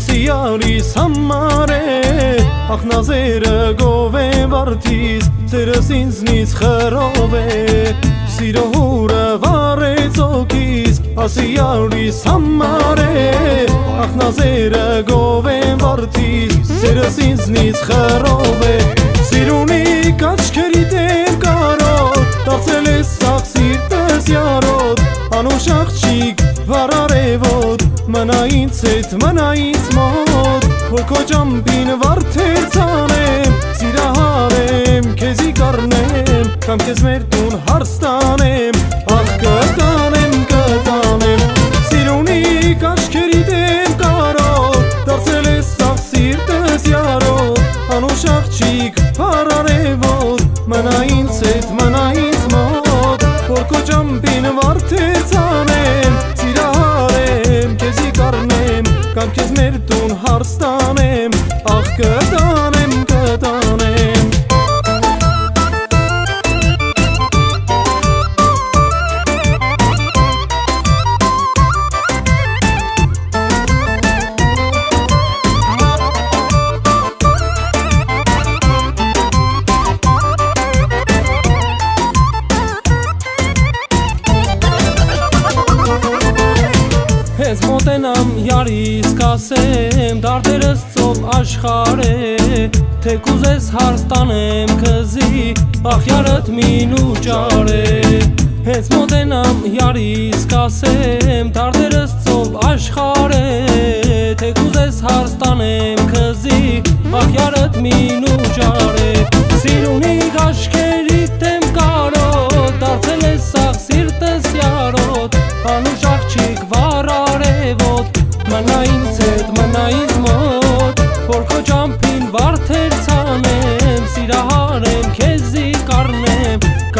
ասիալիս համար է ախնազերը գով են վարդիս ծերս ինձնից խրով է սիրո հուրը վարեց օքիս ասիալիս համար է ախնազերը գով են վարդիս ծերս ինձնից խրով է սիրունի կաչքերի դեմ կարոտ դարձել է սաղ սիրտս յարոտ անուշ աղջիկ վարարևոտ մնա ինձ հետ, մնա ինձ մոտ Որ քո ճամպին վարդեր ծանեմ Սիրահարեմ, քեզի կարնեմ Կամ քեզ մեր տուն հարստանեմ Ախ կտանեմ, կտանեմ Սիրունի կաշքերի դեմ կարոտ Դարձել է սաղ սիրտս յարոտ Անուշ աղջիկ հարարևոտ Մնա ինձ հետ, մնա ինձ մոտ Որ քո ճամպին վարդեր մեր տուն հարստանեմ Աղ Ես մոտենամ յարիս կասեմ Դարդերս ծով աշխար է Թե կուզես հարստանեմ քզի Ախյարըտ մին ու ճար է Հենց մոտենամ յարիս կասեմ Դարդերս ծով աշխար է Թե կուզես հարստանեմ քզի Ախյարըտ մին ու ճար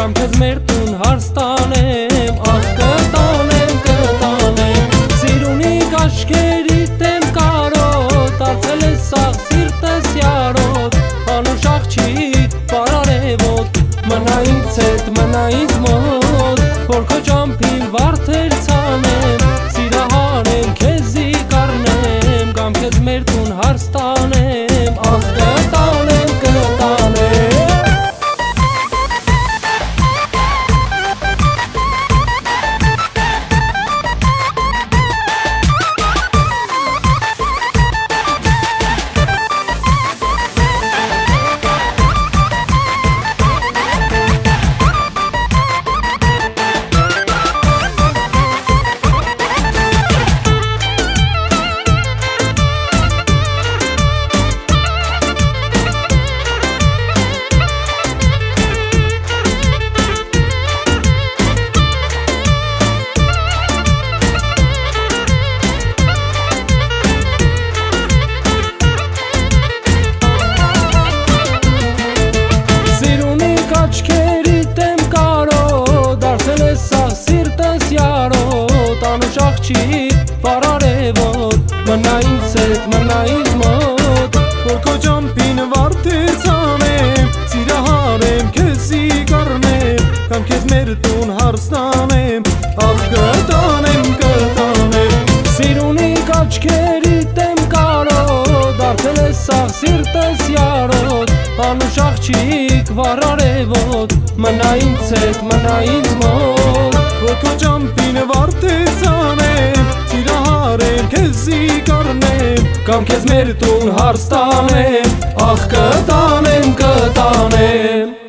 Կամ քեզ մեր տուն հարստանեմ Ախ կտանեմ, Սիրունի կաշկերի տեմ կարոտ Դարձել է սաղ սիրտս յարոտ Անուշ աղջիկ վարարևոտ Մնա ինձ հետ, մնա ինձ մոտ Որ քո ճամպին վարդեր ծանեմ Սիրահարեմ, քեզի կարնեմ Կամ քեզ մեր տուն հարստանեմ Աղջիկ վարարևոտ Մնա ինձ հետ, մնա ինձ մոտ Որ քո ճամպին վարդեր ծանեմ Սիրահարեմ, քեզի կարնեմ Կամ քեզ մեր տուն հարստանեմ Աղ կտանեմ, կտանեմ Սիրունի աչքերի տեմ կարո Դարձել է սաղ սիրտս յարոտ Անուշ աղջիկ վարարևոտ Մնա ինձ հետ, մնա ինձ մոտ Որ քո ճամպին վարդեց անեմ Սիրահարեմ, քեզի կարնեմ Կամ քեզ մեր տուն հարստանեմ Ախ կտանեմ, կտանեմ